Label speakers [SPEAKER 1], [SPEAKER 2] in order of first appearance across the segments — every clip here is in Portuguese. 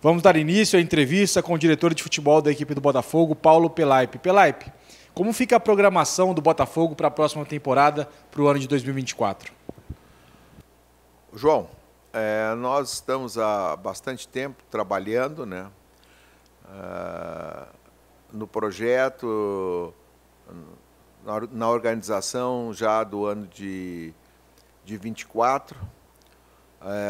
[SPEAKER 1] Vamos dar início à entrevista com o diretor de futebol da equipe do Botafogo, Paulo Pelaipe. Pelaipe, como fica a programação do Botafogo para a próxima temporada, para o ano de 2024?
[SPEAKER 2] João, é, nós estamos há bastante tempo trabalhando né, uh, no projeto, na, na, organização já do ano de, de 24 é,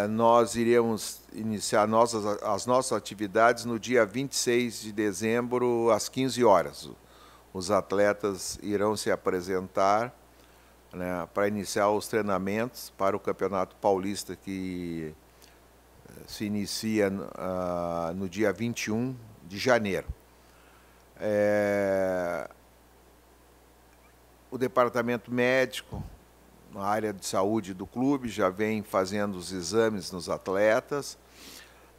[SPEAKER 2] nós iremos iniciar nossas, as nossas atividades no dia 26 de dezembro, às 15 horas. Os atletas irão se apresentar né, para iniciar os treinamentos para o Campeonato Paulista, que eh, se inicia uh, no dia 21 de janeiro. É, o departamento médico na área de saúde do clube, já vem fazendo os exames nos atletas,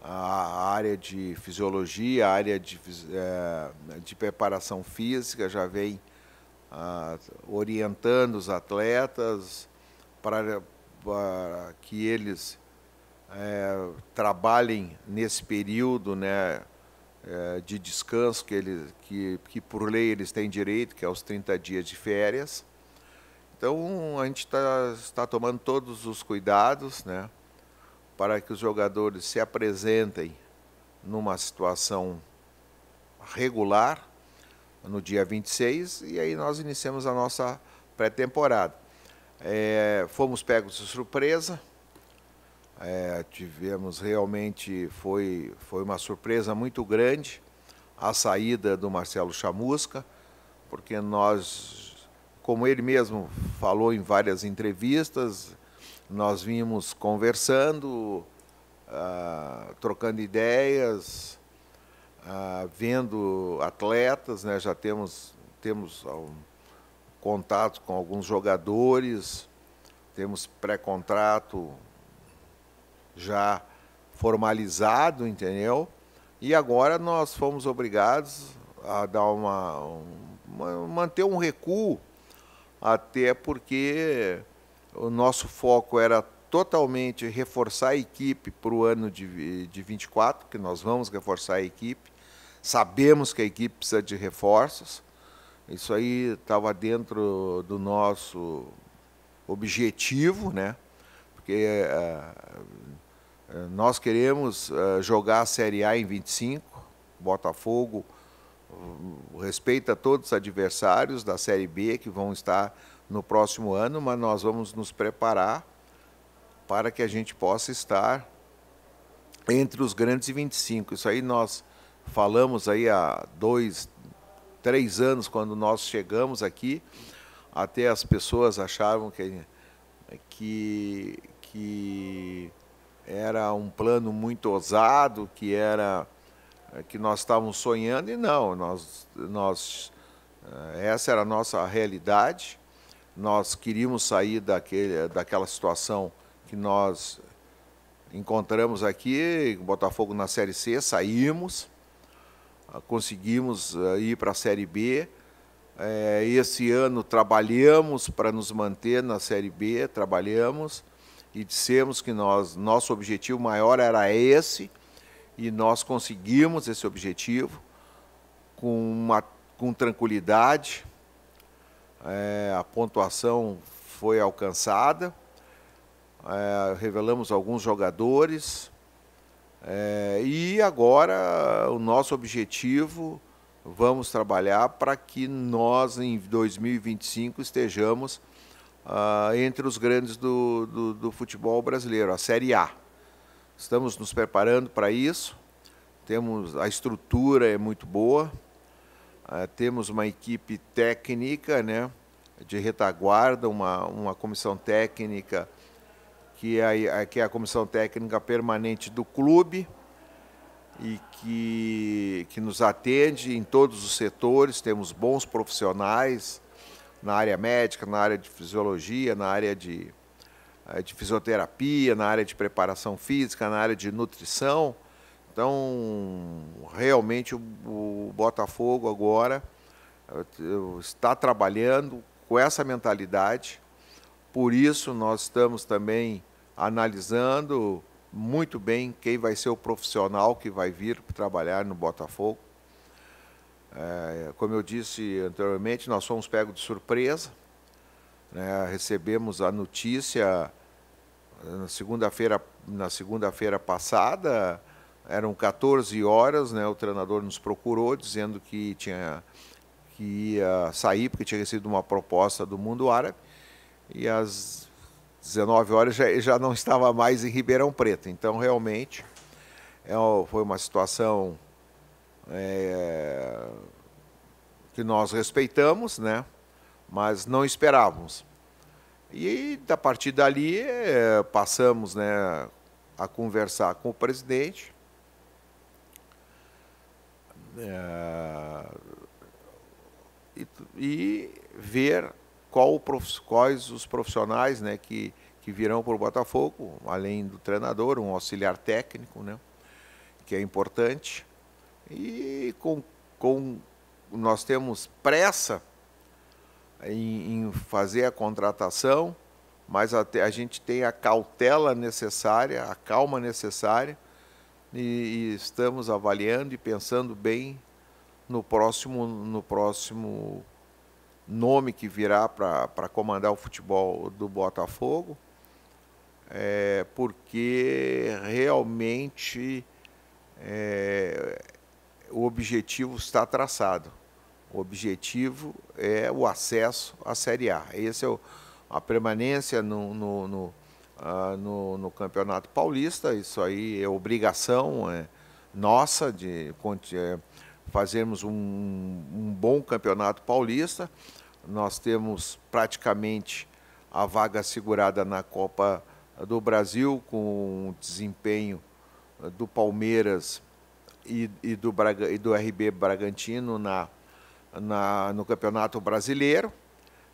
[SPEAKER 2] a área de fisiologia, a área de, é, de preparação física já vem orientando os atletas para, que eles é, trabalhem nesse período né, é, de descanso que, ele, que, que por lei eles têm direito, que é os 30 dias de férias. Então a gente tá, está tomando todos os cuidados né, para que os jogadores se apresentem numa situação regular no dia 26 e aí nós iniciamos a nossa pré-temporada. É, fomos pegos de surpresa, é, tivemos realmente, foi, foi uma surpresa muito grande a saída do Marcelo Chamusca, porque nós como ele mesmo falou em várias entrevistas, nós vimos conversando, uh, trocando ideias, uh, vendo atletas, né? já temos, temos um, contato com alguns jogadores, temos pré-contrato já formalizado, entendeu? E agora nós fomos obrigados a dar uma manter um recuo até porque o nosso foco era totalmente reforçar a equipe para o ano de, de 24, que nós vamos reforçar a equipe. Sabemos que a equipe precisa de reforços. Isso aí estava dentro do nosso objetivo, né? Porque uh, nós queremos uh, jogar a Série A em 25, Botafogo respeita todos os adversários da Série B que vão estar no próximo ano, mas nós vamos nos preparar para que a gente possa estar entre os grandes 25. Isso aí nós falamos aí há dois, três anos quando nós chegamos aqui, até as pessoas achavam que, que, que era um plano muito ousado, que era que nós estávamos sonhando e não, nós, nós, é, essa era a nossa realidade. Nós queríamos sair daquele, daquela situação que nós encontramos aqui, Botafogo na Série C, saímos, ah, conseguimos ah, ir para a Série B. É, esse ano trabalhamos para nos manter na Série B, trabalhamos e dissemos que nós, nosso objetivo maior era esse, e nós conseguimos esse objetivo com, uma, com tranquilidade. É, a pontuação foi alcançada, é, revelamos alguns jogadores é, e agora o nosso objetivo vamos trabalhar para que nós em 2025 estejamos ah, entre os grandes do, do, do futebol brasileiro, a Série A. Estamos nos preparando para isso. Temos a estrutura é muito boa. Uh, temos uma equipe técnica, né, de retaguarda, uma, uma comissão técnica que é, a, que é a comissão técnica permanente do clube e que, que nos atende em todos os setores. Temos bons profissionais na área médica, na área de fisiologia, na área de eh, de fisioterapia, na área de preparação física, na área de nutrição. Então, realmente o, Botafogo agora eh, está trabalhando com essa mentalidade. Por isso, nós estamos também analisando muito bem quem vai ser o profissional que vai vir trabalhar no Botafogo. É, como eu disse anteriormente, nós fomos pegos de surpresa. Né? Recebemos a notícia na segunda-feira na segunda-feira passada, eram 14 horas, né? O treinador nos procurou dizendo que tinha que ia sair porque tinha recebido uma proposta do mundo árabe e às 19 horas já, já não estava mais em Ribeirão Preto. Então realmente é, foi uma situação é, que nós respeitamos, né? Mas não esperávamos. E a partir dali é, passamos, né, a conversar com o presidente. É, e, e, ver qual, quais os profissionais né, que, que virão para o Botafogo, além do treinador, um auxiliar técnico, né, que é importante. E com, com nós temos pressa em, em fazer a contratação mas até a gente tem a cautela necessária, a calma necessária, e, e estamos avaliando e pensando bem no próximo, no próximo nome que virá para comandar o futebol do Botafogo, é, porque realmente é, o objetivo está traçado. O objetivo é o acesso à Série A. Esse é o, a permanência no, no, no, uh, no, no Campeonato Paulista. Isso aí é obrigação é, nossa de é, fazermos um, um bom Campeonato Paulista. Nós temos praticamente a vaga segurada na Copa do Brasil com o desempenho do Palmeiras e, e, do, Braga, e do RB Bragantino na, na, no Campeonato Brasileiro.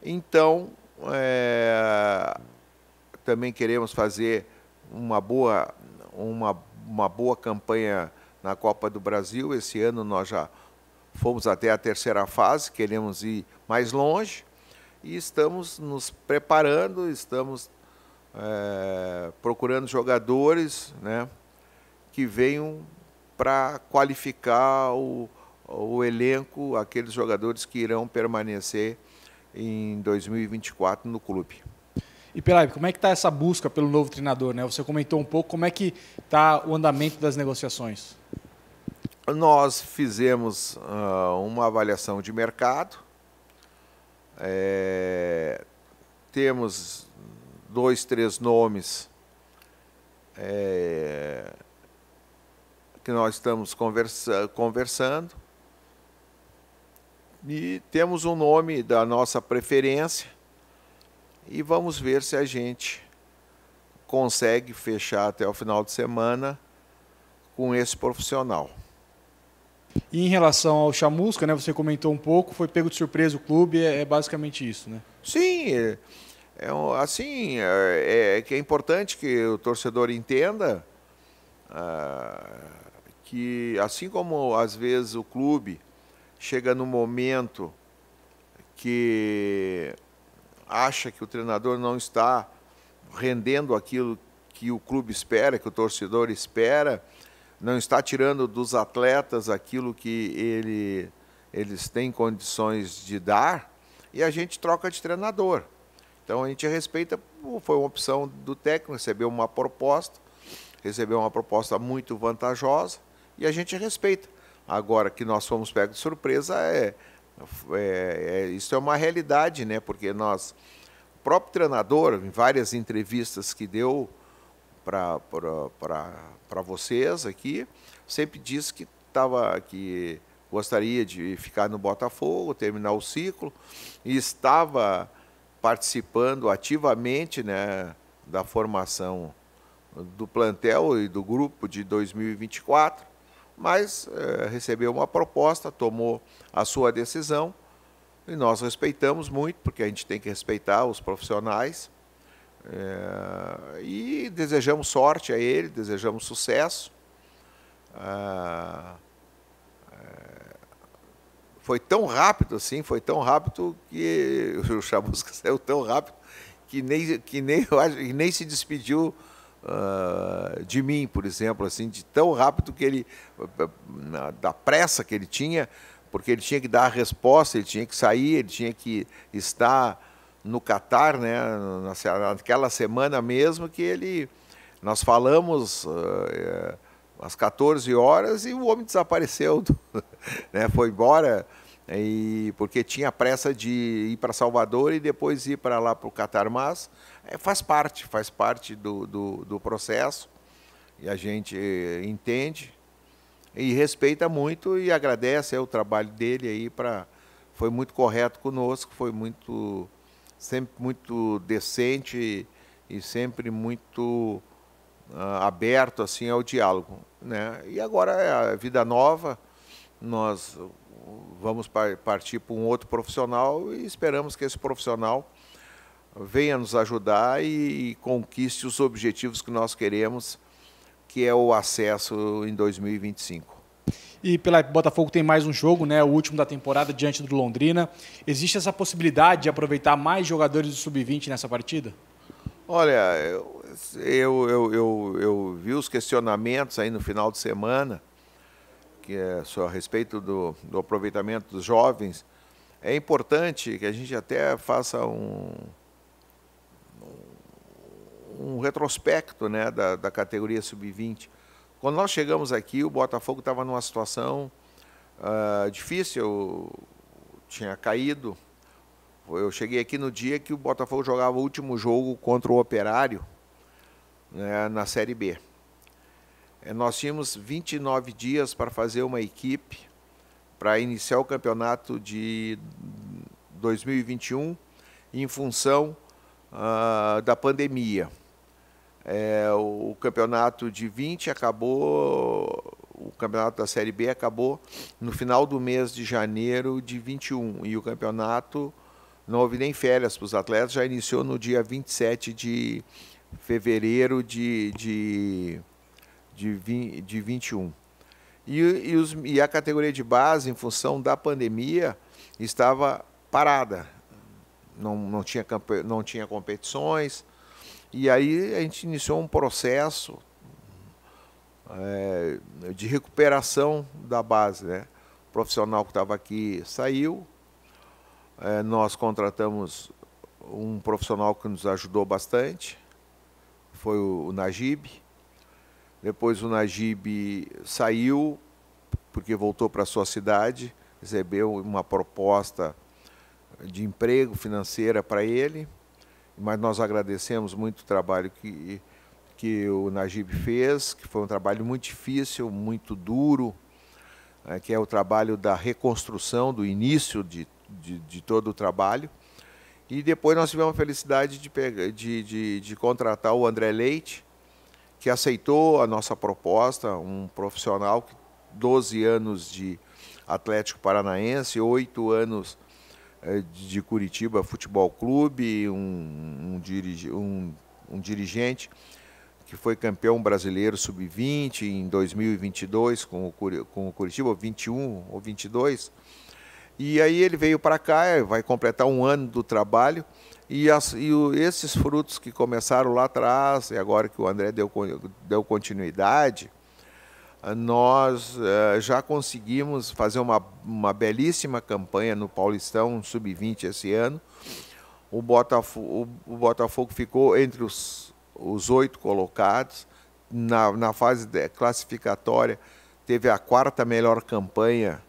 [SPEAKER 2] Então, é, também queremos fazer uma boa, uma, uma boa campanha na Copa do Brasil. Esse ano nós já fomos até a terceira fase, queremos ir mais longe e estamos nos preparando, estamos é, procurando jogadores né, que venham para qualificar o, o elenco, aqueles jogadores que irão permanecer em 2024 no clube.
[SPEAKER 1] E Pelai, como é que está essa busca pelo novo treinador? Né? Você comentou um pouco como é que está o andamento das negociações.
[SPEAKER 2] Nós fizemos uh, uma avaliação de mercado. É, temos dois, três nomes é, que nós estamos conversa conversando e temos um nome da nossa preferência e vamos ver se a gente consegue fechar até o final de semana com esse profissional.
[SPEAKER 1] E em relação ao Chamusca, né, você comentou um pouco, foi pego de surpresa o clube, é, é basicamente isso, né?
[SPEAKER 2] Sim, é, é assim, é, é, que é importante que o torcedor entenda ah, que assim como às vezes o clube chega no momento que acha que o treinador não está rendendo aquilo que o clube espera, que o torcedor espera, não está tirando dos atletas aquilo que ele, eles têm condições de dar, e a gente troca de treinador. Então a gente respeita, foi uma opção do técnico, recebeu uma proposta, recebeu uma proposta muito vantajosa, e a gente respeita. Agora que nós fomos pegos de surpresa, é, é, é, isso é uma realidade, né? Porque nós, o próprio treinador, em várias entrevistas que deu para vocês aqui, sempre disse que estava que gostaria de ficar no Botafogo, terminar o ciclo, e estava participando ativamente né, da formação do plantel e do grupo de 2024 mas é, recebeu uma proposta, tomou a sua decisão e nós respeitamos muito, porque a gente tem que respeitar os profissionais é, e desejamos sorte a ele, desejamos sucesso. Ah, é, foi tão rápido assim, foi tão rápido que o Chamusca saiu tão rápido que nem, que nem, nem se despediu de mim, por exemplo, assim, de tão rápido que ele, da pressa que ele tinha, porque ele tinha que dar a resposta, ele tinha que sair, ele tinha que estar no Catar, né, naquela semana mesmo que ele, nós falamos uh, às 14 horas e o homem desapareceu, né, foi embora e porque tinha pressa de ir para Salvador e depois ir para lá para o Catar, mas é, faz parte, faz parte do, do, do, processo e a gente entende e respeita muito e agradece é, o trabalho dele aí para foi muito correto conosco, foi muito sempre muito decente e, e sempre muito uh, aberto assim ao diálogo, né? E agora é a vida nova, nós vamos partir para um outro profissional e esperamos que esse profissional venha nos ajudar e conquiste os objetivos que nós queremos, que é o acesso em 2025.
[SPEAKER 1] E pela Botafogo tem mais um jogo, né, o último da temporada diante do Londrina. Existe essa possibilidade de aproveitar mais jogadores do sub-20 nessa partida?
[SPEAKER 2] Olha, eu, eu, eu, eu, vi os questionamentos aí no final de semana que é a respeito do, do aproveitamento dos jovens, é importante que a gente até faça um, um retrospecto né, da, da categoria sub-20. Quando nós chegamos aqui, o Botafogo estava numa situação uh, difícil, tinha caído. Eu cheguei aqui no dia que o Botafogo jogava o último jogo contra o Operário né, na Série B. É, nós tínhamos 29 dias para fazer uma equipe para iniciar o campeonato de 2021 em função uh, da pandemia. É, o campeonato de 20 acabou, o campeonato da Série B acabou no final do mês de janeiro de 21 e o campeonato não houve nem férias para os atletas, já iniciou no dia 27 de fevereiro de, de de, 20, de 21. E, e, os, e a categoria de base, em função da pandemia, estava parada. Não, não, tinha, não tinha competições. E aí a gente iniciou um processo é, de recuperação da base. Né? O profissional que estava aqui saiu, é, nós contratamos um profissional que nos ajudou bastante, foi o, o Najib, depois o Najib saiu, porque voltou para sua cidade, recebeu uma proposta de emprego financeira para ele, mas nós agradecemos muito o trabalho que, que o Najib fez, que foi um trabalho muito difícil, muito duro, é, que é o trabalho da reconstrução, do início de, de, de todo o trabalho. E depois nós tivemos a felicidade de, pegar, de, de, de contratar o André Leite, que aceitou a nossa proposta, um profissional que 12 anos de Atlético Paranaense, 8 anos eh, de Curitiba Futebol Clube, um, um, dirige, um, um dirigente que foi campeão brasileiro sub-20 em 2022 com o, com o Curitiba, 21 ou 22. E aí ele veio para cá, vai completar um ano do trabalho e, as, e o, esses frutos que começaram lá atrás, e agora que o André deu, deu continuidade, ah, nós uh, já conseguimos fazer uma, uma belíssima campanha no Paulistão Sub-20 esse ano. O Botafogo, o Botafogo ficou entre os, os oito colocados. Na, na fase classificatória, teve a quarta melhor campanha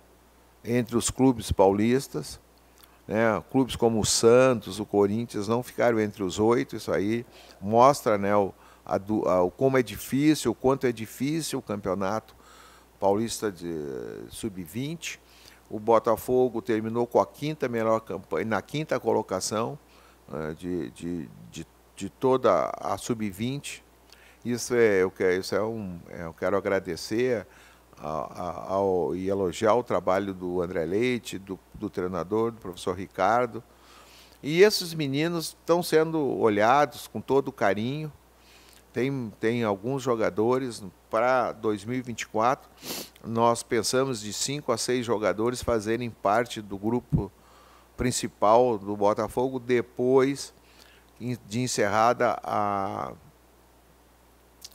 [SPEAKER 2] entre os clubes paulistas. Né? Clubes como o Santos, o Corinthians não ficaram entre os oito. Isso aí mostra né, o, a, a, como é difícil, o quanto é difícil o campeonato paulista de sub-20. O Botafogo terminou com a quinta melhor campanha, na quinta colocação né, de, de, de, de, toda a sub-20. Isso é, eu quero, isso é um, é, eu quero agradecer ao, e elogiar o trabalho do André Leite, do, do treinador, do professor Ricardo. E esses meninos estão sendo olhados com todo carinho. Tem, tem alguns jogadores para 2024. Nós pensamos de cinco a seis jogadores fazerem parte do grupo principal do Botafogo depois de encerrada a,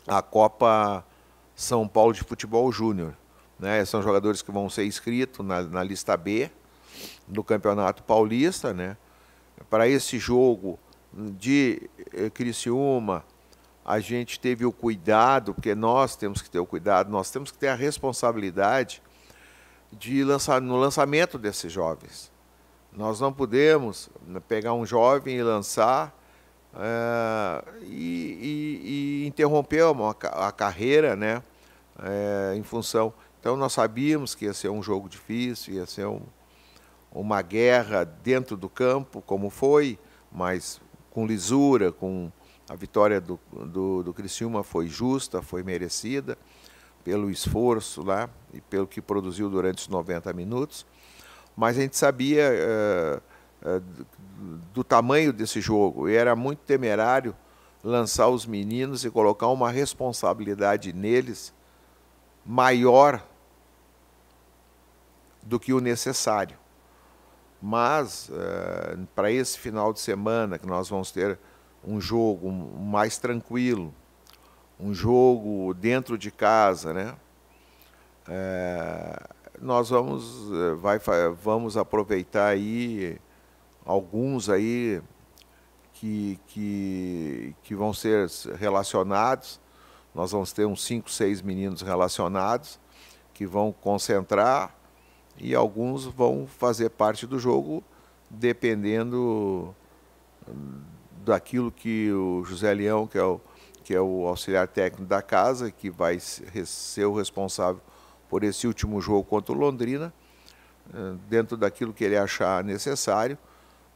[SPEAKER 2] a Copa São Paulo de Futebol Júnior. Né? São jogadores que vão ser inscritos na, na lista B do Campeonato Paulista. Né? Para esse jogo de eh, Criciúma, a gente teve o cuidado, porque nós temos que ter o cuidado, nós temos que ter a responsabilidade de lançar no lançamento desses jovens. Nós não podemos pegar um jovem e lançar é, e, e, interromper uma, a carreira, né, é, em função. Então nós sabíamos que ia ser um jogo difícil, ia ser um, uma guerra dentro do campo, como foi, mas com lisura, com a vitória do, do, do Criciúma foi justa, foi merecida pelo esforço lá e pelo que produziu durante os 90 minutos. Mas a gente sabia uh, do tamanho desse jogo e era muito temerário lançar os meninos e colocar uma responsabilidade neles maior do que o necessário. Mas, uh, para esse final de semana, que nós vamos ter um jogo mais tranquilo, um jogo dentro de casa, né? É, nós vamos, vai, vamos aproveitar aí alguns aí que, que, que vão ser relacionados. Nós vamos ter uns cinco, seis meninos relacionados que vão concentrar e alguns vão fazer parte do jogo dependendo daquilo que o José Leão, que é o, que é o auxiliar técnico da casa, que vai ser o responsável por esse último jogo contra o Londrina, eh, dentro daquilo que ele achar necessário,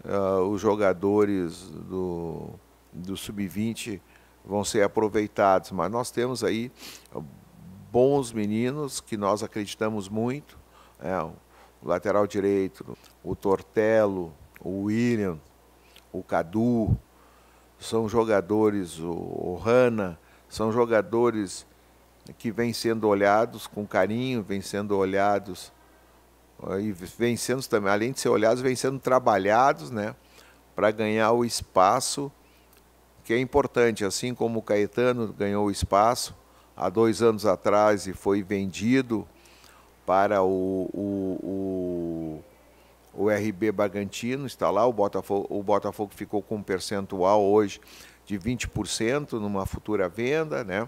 [SPEAKER 2] eh, os jogadores do, do sub-20 vão ser aproveitados, mas nós temos aí bons meninos que nós acreditamos muito, é, o lateral direito, o Tortello, o William, o Cadu, são jogadores, o, o Hanna, são jogadores que vêm sendo olhados com carinho, vêm sendo olhados e vêm sendo também, além de ser olhados, vêm sendo trabalhados, né, para ganhar o espaço que é importante, assim como o Caetano ganhou o espaço há dois anos atrás e foi vendido para o, o, o o RB Bagantino está lá, o Botafogo, o Botafogo ficou com um percentual hoje de 20% numa futura venda, né?